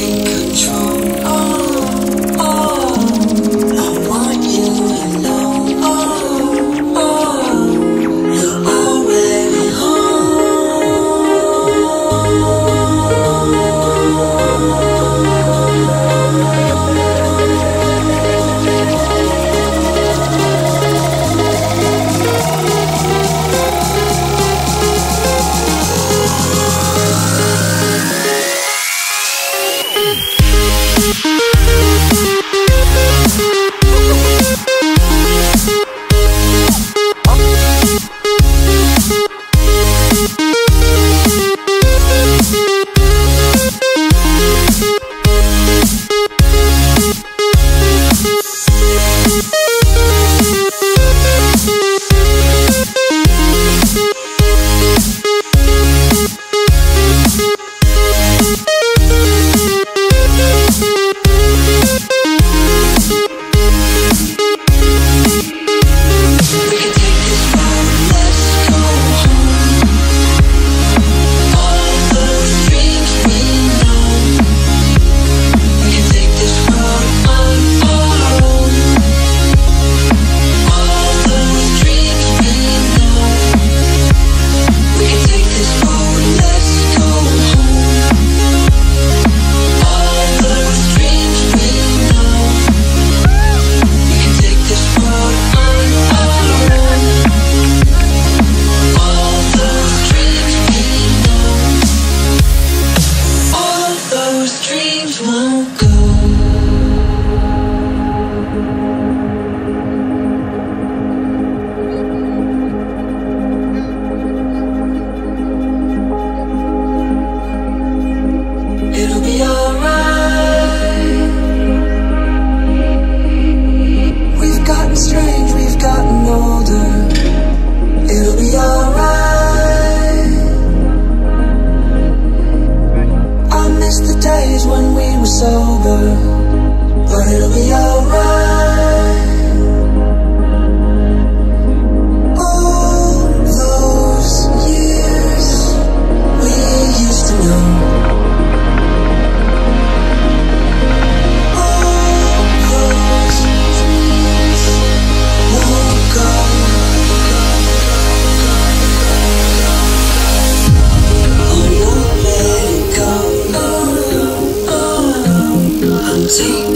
can't control. see.